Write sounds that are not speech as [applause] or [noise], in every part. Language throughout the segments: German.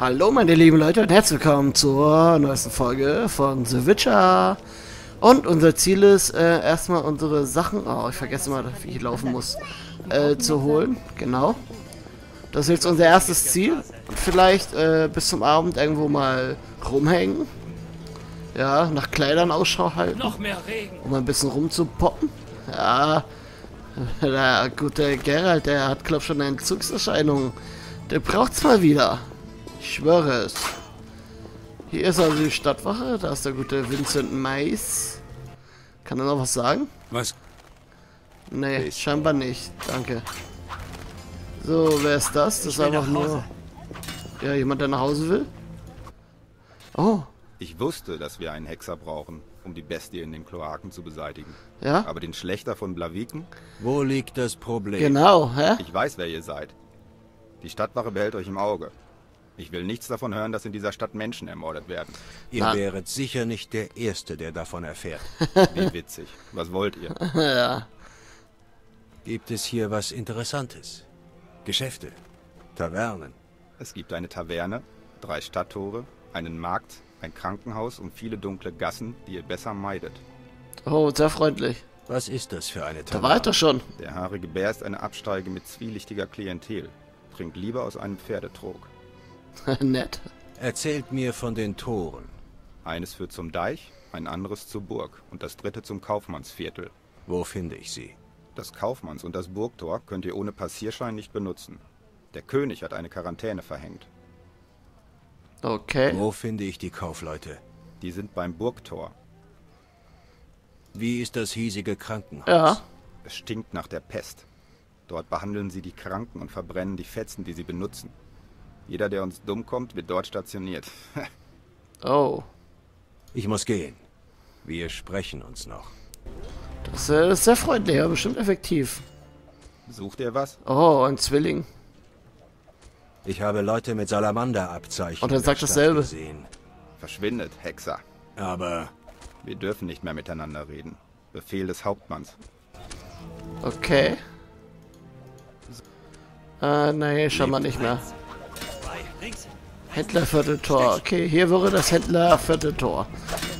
Hallo meine lieben Leute und herzlich willkommen zur neuesten Folge von The Witcher. Und unser Ziel ist äh, erstmal unsere Sachen, oh ich vergesse mal, wie ich laufen muss, äh, zu holen. Genau. Das ist jetzt unser erstes Ziel. Vielleicht äh, bis zum Abend irgendwo mal rumhängen. Ja, nach Kleidern Ausschau halten. Noch mehr Regen. Um ein bisschen rumzupoppen. Ja, [laughs] der gute Geralt, der hat glaub schon eine Entzugserscheinung. Der braucht's mal wieder. Ich schwöre es. Hier ist also die Stadtwache. Da ist der gute Vincent Mais. Kann er noch was sagen? Was? Nee, scheinbar nicht. Danke. So, wer ist das? Das ist einfach nur... Ja, jemand, der nach Hause will? Oh, Ich wusste, dass wir einen Hexer brauchen, um die Bestie in den Kloaken zu beseitigen. ja? Aber den Schlechter von Blaviken? Wo liegt das Problem? Genau, hä? Ich weiß, wer ihr seid. Die Stadtwache behält euch im Auge. Ich will nichts davon hören, dass in dieser Stadt Menschen ermordet werden. Ihr Na. wäret sicher nicht der Erste, der davon erfährt. [laughs] Wie witzig. Was wollt ihr? [laughs] Ja. Gibt es hier was Interessantes? Geschäfte? Tavernen? Es gibt eine Taverne, drei Stadttore, einen Markt, ein Krankenhaus und viele dunkle Gassen, die ihr besser meidet. Oh, sehr freundlich. Was ist das für eine Da Taverne? war ich doch schon. Der haarige Bär ist eine Absteige mit zwielichtiger Klientel. Trinkt lieber aus einem Pferdetrog. [laughs] Nett. Erzählt mir von den Toren. Eines führt zum Deich, ein anderes zur Burg und das dritte zum Kaufmannsviertel. Wo finde ich sie? Das Kaufmanns- und das Burgtor könnt ihr ohne Passierschein nicht benutzen. Der König hat eine Quarantäne verhängt. Okay. Wo finde ich die Kaufleute? Die sind beim Burgtor. Wie ist das hiesige Krankenhaus? Ja. Es stinkt nach der Pest. Dort behandeln sie die Kranken und verbrennen die Fetzen, die sie benutzen. Jeder, der uns dumm kommt, wird dort stationiert. [laughs] Oh. Ich muss gehen. Wir sprechen uns noch. Das äh, ist sehr freundlich, aber bestimmt effektiv. Sucht ihr was? Oh, ein Zwilling. Ich habe Leute mit Salamanderabzeichen Und er sagt dasselbe. gesehen. Verschwindet, Hexer. Aber Wir dürfen nicht mehr miteinander reden. Befehl des Hauptmanns. Okay. Äh, nee, schon mal nicht mehr. Händlervierteltor. Okay, hier wäre das Händlervierteltor.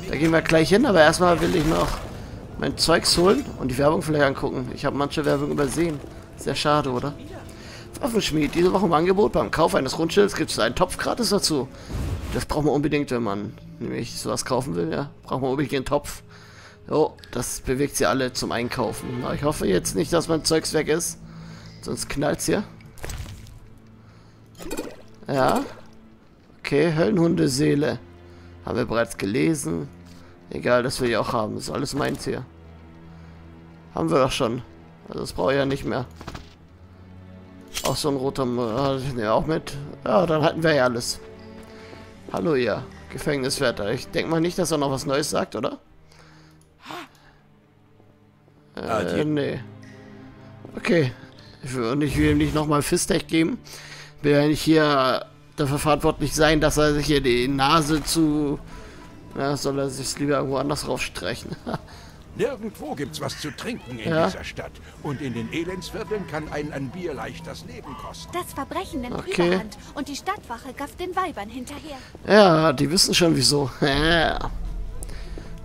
Da gehen wir gleich hin, aber erstmal will ich noch mein Zeugs holen und die Werbung vielleicht angucken. Ich habe manche Werbung übersehen. Sehr schade, oder? Waffenschmied. Diese Woche im Angebot. Beim Kauf eines Grundschilds gibt es einen Topf gratis dazu. Das braucht man unbedingt, wenn man nämlich sowas kaufen will, ja. Braucht man unbedingt einen Topf. Oh, das bewegt sie alle zum Einkaufen. Na, ich hoffe jetzt nicht, dass mein Zeugs weg ist. Sonst knallt's hier. Ja. Okay, Höllenhundeseele. Haben wir bereits gelesen. Egal, das will ich auch haben. Das ist alles meins hier. Haben wir doch schon. Also das brauche ich ja nicht mehr. Auch so ein roter... Äh, ne, auch mit. Ja, dann hatten wir ja alles. Hallo ihr Gefängniswärter. Ich denke mal nicht, dass er noch was Neues sagt, oder? Äh, Adieu. nee. Okay. Ich will, und ich will ihm nicht nochmal Fistech geben. Will ja nicht hier dafür verantwortlich sein, dass er sich hier die Nase zu... Na, soll er sich lieber irgendwo anders raufstreichen. [laughs] Nirgendwo gibt's was zu trinken in Ja. dieser Stadt. Und in den Elendsvierteln kann ein an Bier leicht das Leben kosten. Das Verbrechen nimmt Okay. Überhand und die Stadtwache gafft den Weibern hinterher. ja, die wissen schon wieso. [laughs] Ja.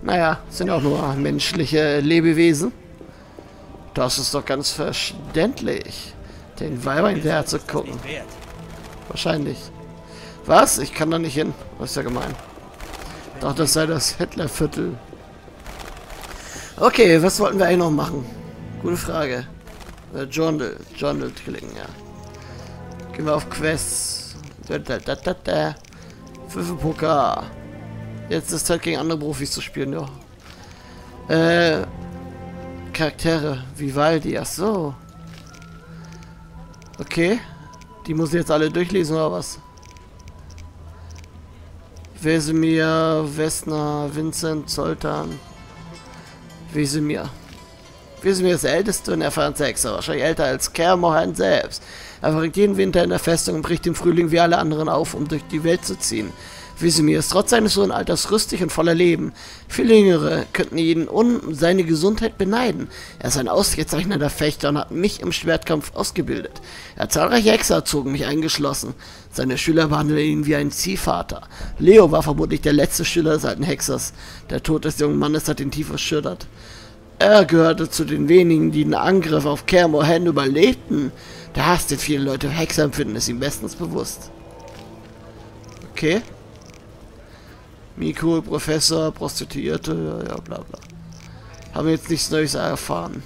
Naja, sind ja auch nur menschliche Lebewesen. Das ist doch ganz verständlich. Den Weibern hinterher zu gucken. Wahrscheinlich. Was? Ich kann da nicht hin. Das ist ja gemein. Doch, das sei das Hitlerviertel. Okay, was wollten wir eigentlich noch machen? Gute Frage. Äh, Journal. Journal klicken, ja. Gehen wir auf Quests. Da, da, da, da, da. Pfifferpoker. Jetzt ist Zeit gegen andere Profis zu spielen, ja. Äh. Charaktere. Vivaldi, ach so. Okay. Die muss ich jetzt alle durchlesen oder was? Wesemir, Wessner, Vincent, Zoltan. Wesemir. Wesemir ist der älteste und erfahrenste Hexer, wahrscheinlich älter als Kermohan selbst. Er verbringt jeden Winter in der Festung und bricht im Frühling wie alle anderen auf, um durch die Welt zu ziehen. Wisimir ist trotz seines hohen Alters rüstig und voller Leben. Viele Jüngere könnten ihn um seine Gesundheit beneiden. Er ist ein ausgezeichneter Fechter und hat mich im Schwertkampf ausgebildet. Er hat zahlreiche Hexer erzogen, mich eingeschlossen. Seine Schüler behandeln ihn wie ein Ziehvater. Leo war vermutlich der letzte Schüler des alten Hexers. Der Tod des jungen Mannes hat ihn tief erschüttert. Er gehörte zu den wenigen, die den Angriff auf Kermohan überlebten. Der Hass, den viele Leute Hexer empfinden, ist ihm bestens bewusst. Okay. Miko, Professor, Prostituierte, ja, bla bla. Haben wir jetzt nichts Neues erfahren.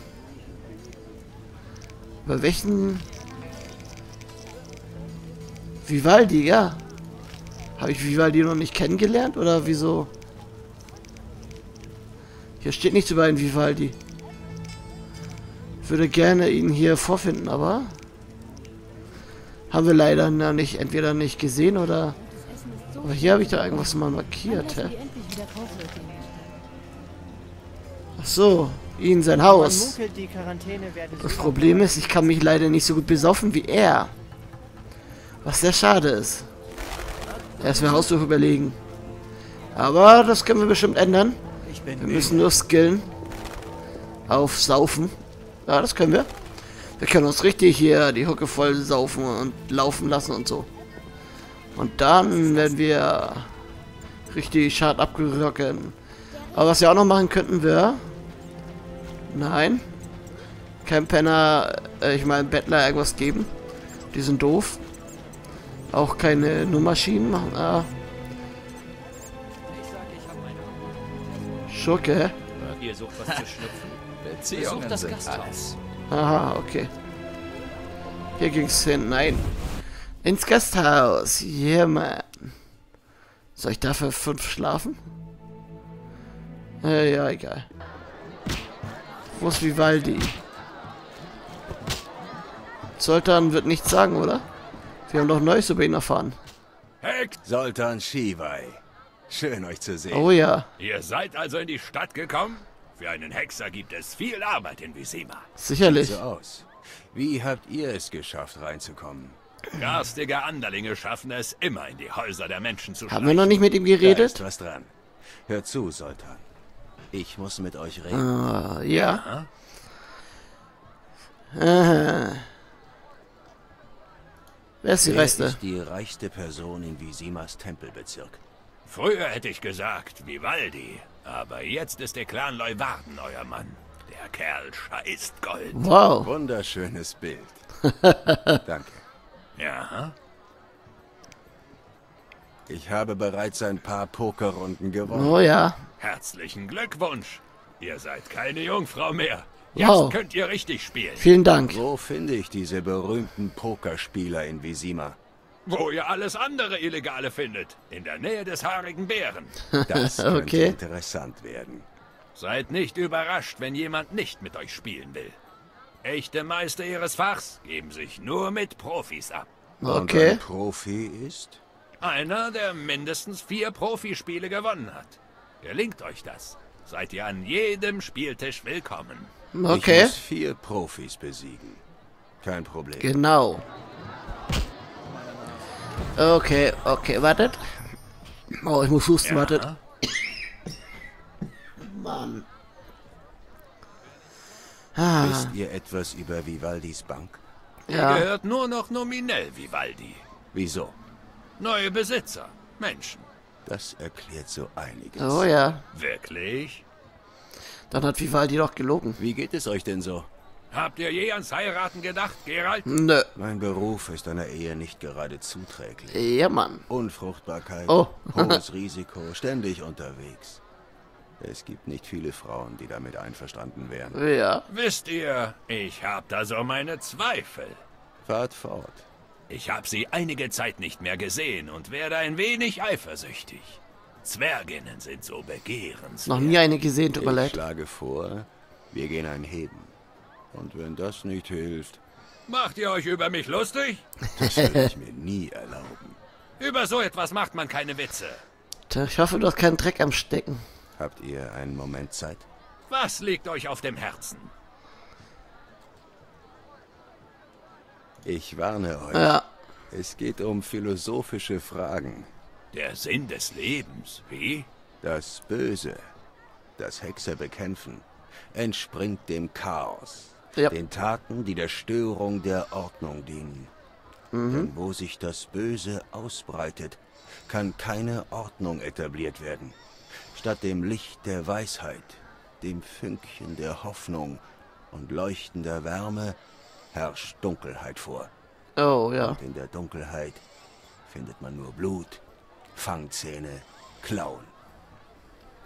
Über welchen... Vivaldi, ja. Habe ich Vivaldi noch nicht kennengelernt oder wieso? Hier steht nichts über einen Vivaldi. Ich würde gerne ihn hier vorfinden, aber haben wir leider noch nicht, entweder nicht gesehen oder... Aber hier habe ich da irgendwas mal markiert, hä? Ach so, ihn, sein Haus. Das Problem ist, ich kann mich leider nicht so gut besaufen wie er. Was sehr schade ist. Erstmal Hausdurch überlegen. Aber das können wir bestimmt ändern. Wir müssen nur skillen. Auf Saufen. Ja, das können wir. Wir können uns richtig hier die Hucke voll saufen und laufen lassen und so. Und dann werden wir richtig schad abgerocken. Aber was wir auch noch machen könnten, wäre... Nein. Kein Penner, äh, ich meine Bettler irgendwas geben. Die sind doof. Auch keine Nummmaschinen machen. Ah. Schurke. Ihr sucht was zu schnupfen. Beziehungen das Gasthaus. Aha, okay. Hier ging's hin. Nein. Ins Gasthaus. Yeah, man. Soll ich dafür fünf schlafen? Äh, ja, egal. Wo ist Vivaldi? Zoltan wird nichts sagen, oder? Wir haben doch Neues über ihn erfahren. Heck, Sultan Shivai. Schön, euch zu sehen. Oh ja, ihr seid also in die Stadt gekommen? Für einen Hexer gibt es viel Arbeit in Visima. sicherlich. so aus. Wie habt ihr es geschafft, reinzukommen? Garstige Anderlinge schaffen es immer in die Häuser der Menschen zu Haben wir noch nicht mit ihm Da ist geredet? was dran. Hört zu, Sultan. Ich muss mit euch reden. Ah, ja. Aha. Wer ist die Reichste? ist die reichste Person in Visimas Tempelbezirk? Früher hätte ich gesagt Vivaldi, aber jetzt ist der Clan Leuwarden euer Mann. Der Kerl scheißt Gold. Wow. Wunderschönes Bild. [laughs] Danke. Ja, Ich habe bereits ein paar Pokerrunden gewonnen. Oh ja. herzlichen Glückwunsch. Ihr seid keine Jungfrau mehr. Jetzt Wow. könnt ihr richtig spielen. Vielen Dank. Wo finde ich diese berühmten Pokerspieler in Visima? Wo ihr alles andere Illegale findet. In der Nähe des haarigen Bären. Das [laughs] könnte Okay. interessant werden. Seid nicht überrascht, wenn jemand nicht mit euch spielen will. Echte Meister ihres Fachs geben sich nur mit Profis ab. Und Okay. ein Profi ist? Einer, der mindestens vier Profispiele gewonnen hat. Gelingt euch das, seid ihr an jedem Spieltisch willkommen. Ich Okay. muss vier Profis besiegen. Kein Problem. Genau. Okay, okay, wartet. Oh, ich muss husten, wartet. Mann. Ah, Wisst ihr etwas über Vivaldis Bank? Ihr ja. gehört nur noch nominell Vivaldi. Wieso? Neue Besitzer, Menschen. Das erklärt so einiges. Oh ja. Wirklich? Dann hat Vivaldi doch gelogen. Wie geht es euch denn so? Habt ihr je ans Heiraten gedacht, Gerald? Nö. Mein Beruf ist einer Ehe nicht gerade zuträglich. Ja, Mann. Unfruchtbarkeit, Oh. hohes [laughs] Risiko, ständig unterwegs. Es gibt nicht viele Frauen, die damit einverstanden wären. Ja. Wisst ihr, ich hab da so meine Zweifel. Fahrt fort. Ich hab sie einige Zeit nicht mehr gesehen und werde ein wenig eifersüchtig. Zwerginnen sind so begehrenswert. Noch nie eine gesehen, tut mir Ich leid. schlage vor, wir gehen ein Heben. Und wenn das nicht hilft, Macht ihr euch über mich lustig? das würde ich mir nie erlauben. Über so etwas macht man keine Witze. Tja, Ich hoffe, du hast keinen Dreck am Stecken. Habt ihr einen Moment Zeit? Was liegt euch auf dem Herzen? Ich warne euch. Ja. Es geht um philosophische Fragen. Der Sinn des Lebens. Wie? Das Böse, das Hexer bekämpfen, entspringt dem Chaos. Ja. Den Taten, die der Störung der Ordnung dienen. Denn wo sich das Böse ausbreitet, kann keine Ordnung etabliert werden. Statt dem Licht der Weisheit, dem Fünkchen der Hoffnung und leuchtender Wärme herrscht Dunkelheit vor. Oh, ja. Und in der Dunkelheit findet man nur Blut, Fangzähne, Klauen.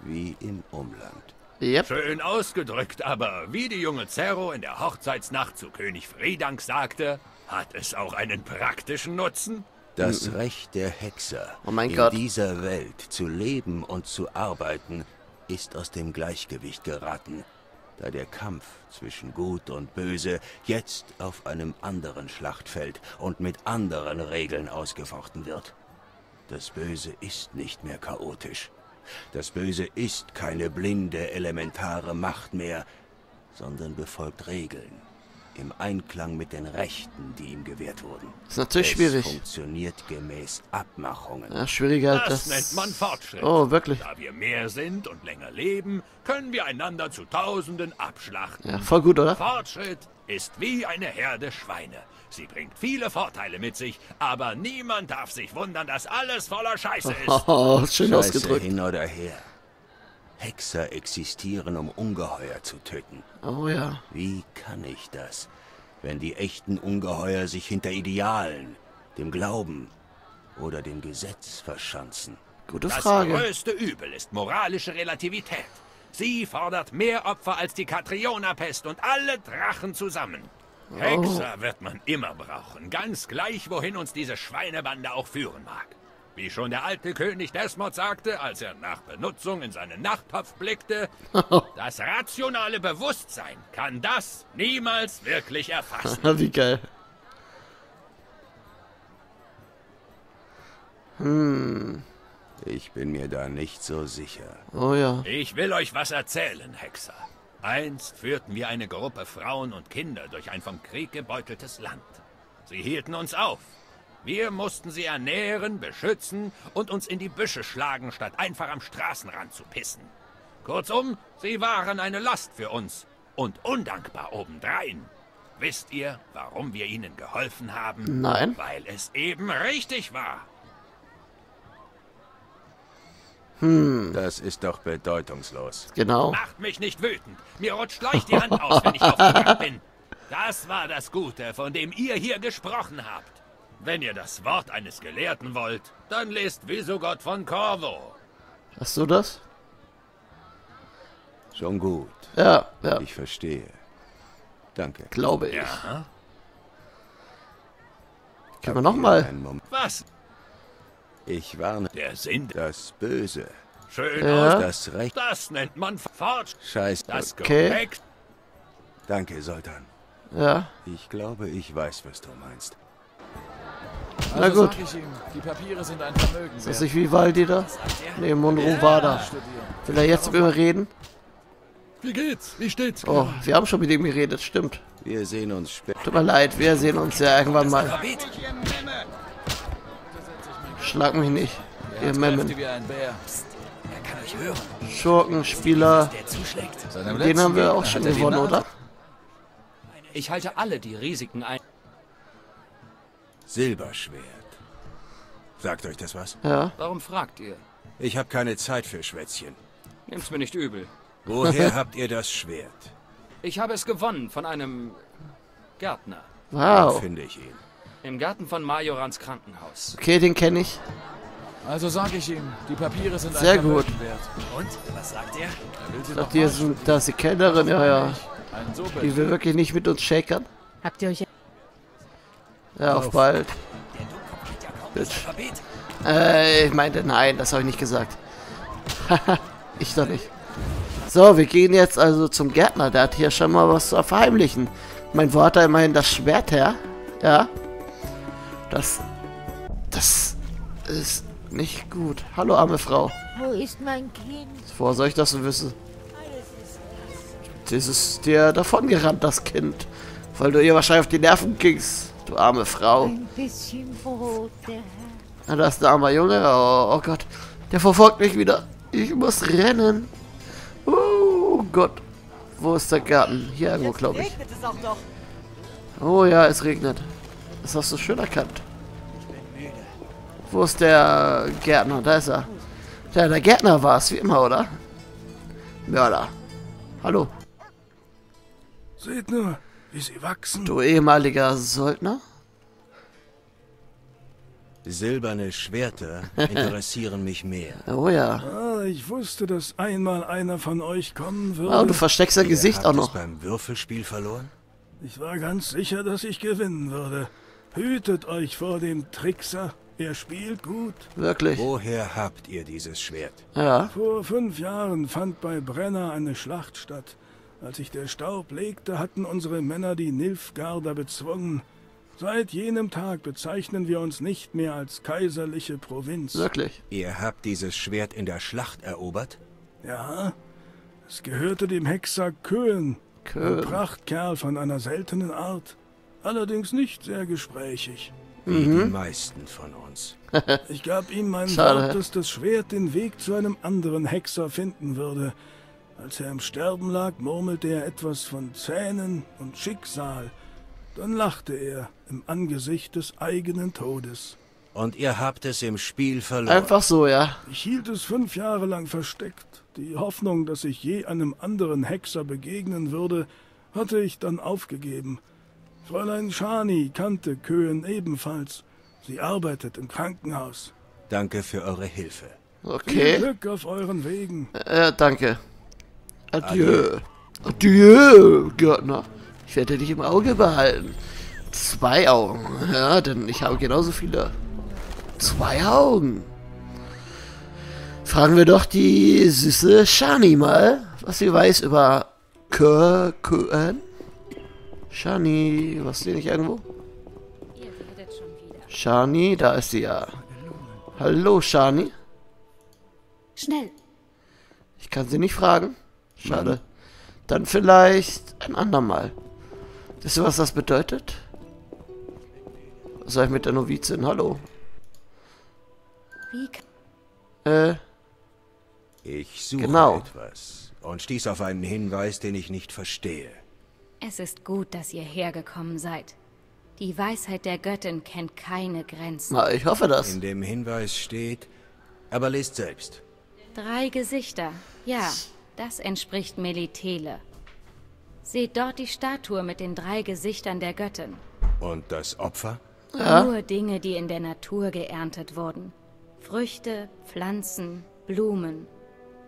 Wie im Umland. Yep. Schön ausgedrückt, aber wie die junge Zerro in der Hochzeitsnacht zu König Friedank sagte, hat es auch einen praktischen Nutzen? Das Recht der Hexer, Oh in Gott. dieser Welt zu leben und zu arbeiten, ist aus dem Gleichgewicht geraten, da der Kampf zwischen Gut und Böse jetzt auf einem anderen Schlachtfeld und mit anderen Regeln ausgefochten wird. Das Böse ist nicht mehr chaotisch. Das Böse ist keine blinde, elementare Macht mehr, sondern befolgt Regeln im Einklang mit den Rechten, die ihm gewährt wurden. Ist natürlich es schwierig. funktioniert gemäß Abmachungen. Ja, schwieriger. Das, Das, nennt man Fortschritt. Oh, wirklich. Da wir mehr sind und länger leben, können wir einander zu Tausenden abschlachten. Ja, voll gut, oder? Fortschritt ist wie eine Herde Schweine. Sie bringt viele Vorteile mit sich, aber niemand darf sich wundern, dass alles voller Scheiße ist. [laughs] Oh, schön Scheiße ausgedrückt. hin oder her. Hexer existieren, um Ungeheuer zu töten. Oh ja. Wie kann ich das, wenn die echten Ungeheuer sich hinter Idealen, dem Glauben oder dem Gesetz verschanzen? Gute Das Frage. größte Übel ist moralische Relativität. Sie fordert mehr Opfer als die Katriona-Pest und alle Drachen zusammen. Hexer wird man immer brauchen, ganz gleich, wohin uns diese Schweinebande auch führen mag. Wie schon der alte König Desmod sagte, als er nach Benutzung in seinen Nachttopf blickte, [laughs] das rationale Bewusstsein kann das niemals wirklich erfassen. [laughs] Wie geil. Ich bin mir da nicht so sicher. Oh ja. Ich will euch was erzählen, Hexer. Einst führten wir eine Gruppe Frauen und Kinder durch ein vom Krieg gebeuteltes Land. Sie hielten uns auf. Wir mussten sie ernähren, beschützen und uns in die Büsche schlagen, statt einfach am Straßenrand zu pissen. Kurzum, sie waren eine Last für uns und undankbar obendrein. Wisst ihr, warum wir ihnen geholfen haben? Nein. Weil es eben richtig war. Das ist doch bedeutungslos. Genau. Macht mich nicht wütend. Mir rutscht leicht die Hand aus, wenn ich aufgewacht bin. Das war das Gute, von dem ihr hier gesprochen habt. Wenn ihr das Wort eines Gelehrten wollt, dann lest Visogott von Corvo. Hast du das? Schon gut. Ja, ja. Ich verstehe. Danke. Glaube ich. Ja? Können wir nochmal? Was? Ich warne. Der Sinn. Das Böse, Schön Ja. aus. das Recht. Das nennt man Fortschritt. Scheiß. Das Okay. korrekt. Danke, Sultan. Ja. Ich glaube, ich weiß, was du meinst. Na Also gut. sag ich ihm, die Papiere sind ein Vermögen Ist das nicht wie Waldi da? Nee, Monroe war da. Will er jetzt mit mir reden? Wie geht's? Wie steht's? Oh, wir haben schon mit ihm geredet, stimmt. Wir sehen uns später. Tut mir leid, wir sehen uns ja irgendwann mal. Schlag mich nicht, ihr Memmen. Er Schurkenspieler, den haben wir auch schon gewonnen, oder? Ich halte alle die Risiken ein. Silberschwert. Sagt euch das was? Ja. Warum fragt ihr? Ich habe keine Zeit für Schwätzchen. Nehmt's mir nicht übel. Woher [laughs] habt ihr das Schwert? Ich habe es gewonnen von einem Gärtner. Wow. Finde ich ihn. Im Garten von Majorans Krankenhaus. Okay, den kenne ich. Also sag ich ihm, die Papiere sind Sehr gut. wert. Und? Was sagt er? Er will sie Ich doch dachte, hier sind, da ist die Kellnerin, ja, ja. Die will wirklich nicht mit uns shakern. Habt ihr euch Ja, auf bald. Ja kaum Bitch. Äh, ich meinte, nein, das habe ich nicht gesagt. [laughs] ich doch nicht. So, wir gehen jetzt also zum Gärtner. Der hat hier schon mal was zu verheimlichen. Mein Wort hat immerhin das Schwert her. Ja. Das. Das ist nicht gut. Hallo, arme Frau. Wo ist mein Kind? Woher soll ich das denn wissen? Das ist dir davongerannt, das Kind. Weil du ihr wahrscheinlich auf die Nerven gingst. Du arme Frau. Ein bisschen Brot, der Herr. Ah, Da ist ein armer Junge. Oh, oh Gott. Der verfolgt mich wieder. Ich muss rennen. Oh Gott. Wo ist der Garten? Hier irgendwo, glaube ich. regnet es auch doch. Oh ja, es regnet. Das hast du schön erkannt. Wo ist der Gärtner? Da ist er. Ja, der Gärtner war es, wie immer, oder? Mörder. Hallo, Seht nur, wie sie wachsen. du ehemaliger Söldner? Silberne Schwerter interessieren mich mehr. [laughs] Oh ja. Ah, ich wusste, dass einmal einer von euch kommen würde. Oh, du versteckst dein Gesicht auch noch. beim Würfelspiel verloren? Ich war ganz sicher, dass ich gewinnen würde. Hütet euch vor dem Trickser. Er spielt gut. Wirklich. Woher habt ihr dieses Schwert? Ja. Vor fünf Jahren fand bei Brenner eine Schlacht statt. Als sich der Staub legte, hatten unsere Männer die Nilfgaarder bezwungen. Seit jenem Tag bezeichnen wir uns nicht mehr als kaiserliche Provinz. Wirklich. Ihr habt dieses Schwert in der Schlacht erobert? Ja, es gehörte dem Hexer Köhn, ein Köhn. Prachtkerl von einer seltenen Art. Allerdings nicht sehr gesprächig. Wie Mhm. die meisten von uns. Ich gab ihm mein Schade. Wort, dass das Schwert den Weg zu einem anderen Hexer finden würde. Als er im Sterben lag, murmelte er etwas von Zähnen und Schicksal. Dann lachte er im Angesicht des eigenen Todes. Und ihr habt es im Spiel verloren. Einfach so, ja. Ich hielt es fünf Jahre lang versteckt. Die Hoffnung, dass ich je einem anderen Hexer begegnen würde, hatte ich dann aufgegeben. Fräulein Schani kannte Köhen ebenfalls. Sie arbeitet im Krankenhaus. Danke für eure Hilfe. Viel Okay. Glück auf euren Wegen. Äh, danke. Adieu. Adieu, Gärtner. Ich werde dich im Auge behalten. Zwei Augen. Ja, denn ich habe genauso viele. Zwei Augen. Fragen wir doch die süße Shani mal, was sie weiß über Kö Köhen. Shani, was sehe ich irgendwo? Ihr werdet schon wieder. Shani, da ist sie ja. Hallo, Shani. Schnell. Ich kann sie nicht fragen. Schade. Dann vielleicht ein andermal. Wisst ihr, was das bedeutet? Was soll ich mit der Novizin? Hallo. Äh, Ich suche Genau. etwas und stieß auf einen Hinweis, den ich nicht verstehe. Es ist gut, dass ihr hergekommen seid. Die Weisheit der Göttin kennt keine Grenzen. na, ich hoffe das. In dem Hinweis steht, aber lest selbst. Drei Gesichter. Ja, das entspricht Melitele. Seht dort die Statue mit den drei Gesichtern der Göttin. Und das Opfer? Nur Dinge, die in der Natur geerntet wurden. Früchte, Pflanzen, Blumen.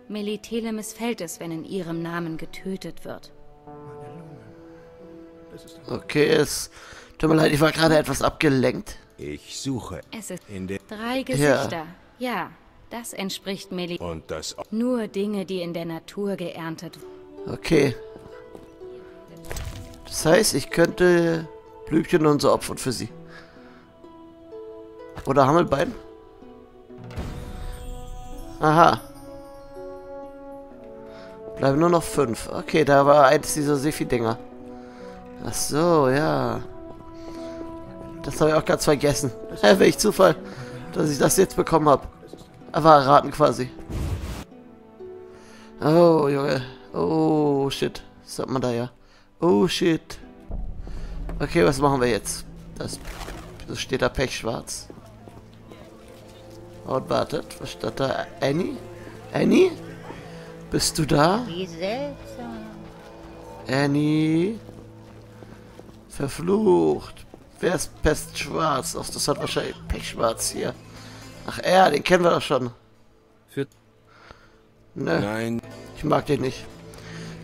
Melitele missfällt es, wenn in ihrem Namen getötet wird. Okay, es tut mir leid, ich war gerade etwas abgelenkt. Ich suche Es ist in dem drei Gesichter. Ja, das entspricht Melitele. und das Opfer. Nur Dinge, die in der Natur geerntet wurden. Okay. Das heißt, ich könnte Blümchen und so opfern für sie. Oder Hammelbein? Aha. Bleiben nur noch fünf. Okay, da war eins dieser Seffi-Dinger. Ach so, ja. Das habe ich auch ganz vergessen. [laughs] Welch Zufall, dass ich das jetzt bekommen habe. Aber erraten quasi. Oh, Junge. Oh, shit. Was sagt man da ja? Oh, shit. Okay, was machen wir jetzt? Das, das steht da pechschwarz. Und wartet, was steht da? Annie? Annie? Bist du da? Wie seltsam. Annie? Verflucht. Wer ist pestschwarz? Ach, das hat wahrscheinlich pechschwarz hier. Ach, er, den kennen wir doch schon. Für- Nö. Nein, Ich mag den nicht.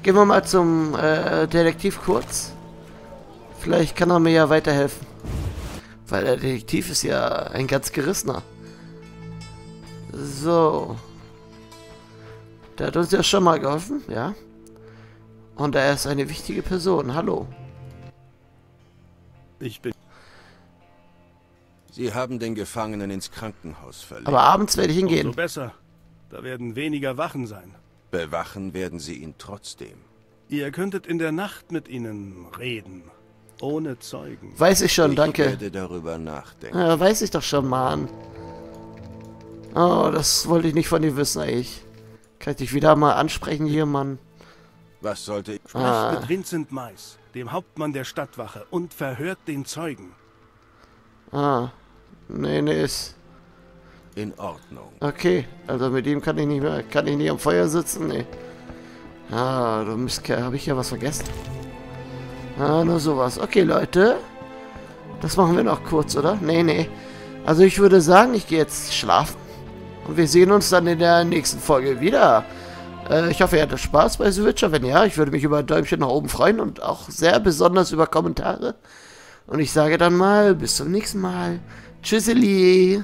Gehen wir mal zum äh, Detektiv kurz. Vielleicht kann er mir ja weiterhelfen. Weil der Detektiv ist ja ein ganz gerissener. So. Der hat uns ja schon mal geholfen, ja. Und er ist eine wichtige Person. Hallo. Ich bin. Sie haben den Gefangenen ins Krankenhaus verlegt. Aber abends werde ich Umso hingehen. besser. Da werden weniger Wachen sein. Bewachen werden Sie ihn trotzdem. Ihr könntet in der Nacht mit ihnen reden. Ohne Zeugen. Weiß ich schon, ich danke. werde darüber nachdenken. Ja, weiß ich doch schon, Mann. Oh, das wollte ich nicht von dir wissen, eigentlich. Kann ich dich wieder mal ansprechen hier, Mann? Was sollte ich... Sprecht Ah. mit Vincent Mais, dem Hauptmann der Stadtwache, und verhört den Zeugen. Ah. Nee, nee, ist... In Ordnung. Okay, also mit ihm kann ich nicht mehr... Kann ich nicht am Feuer sitzen? Nee. Ah, du Mistkerl. Habe ich ja was vergessen? Ah, nur sowas. Okay, Leute. Das machen wir noch kurz, oder? Nee, nee. Also ich würde sagen, ich gehe jetzt schlafen. Und wir sehen uns dann in der nächsten Folge wieder. Äh, ich hoffe, ihr hattet Spaß bei Switcher. Wenn ja, ich würde mich über ein Däumchen nach oben freuen und auch sehr besonders über Kommentare. Und ich sage dann mal, bis zum nächsten Mal. Tschüsseli.